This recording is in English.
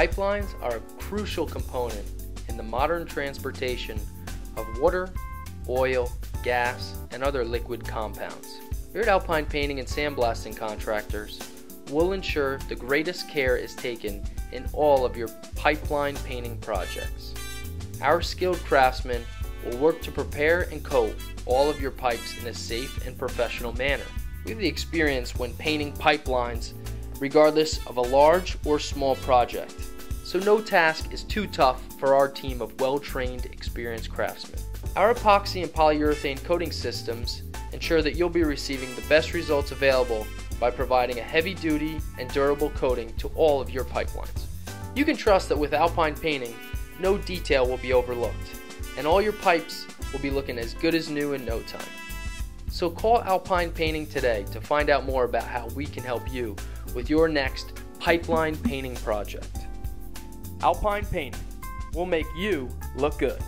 Pipelines are a crucial component in the modern transportation of water, oil, gas, and other liquid compounds. Here at Alpine Painting and Sandblasting Contractors, we'll ensure the greatest care is taken in all of your pipeline painting projects. Our skilled craftsmen will work to prepare and coat all of your pipes in a safe and professional manner. We have the experience when painting pipelines regardless of a large or small project. So no task is too tough for our team of well-trained, experienced craftsmen. Our epoxy and polyurethane coating systems ensure that you'll be receiving the best results available by providing a heavy-duty and durable coating to all of your pipelines. You can trust that with Alpine Painting, no detail will be overlooked, and all your pipes will be looking as good as new in no time. So call Alpine Painting today to find out more about how we can help you with your next pipeline painting project. Alpine Painting will make you look good.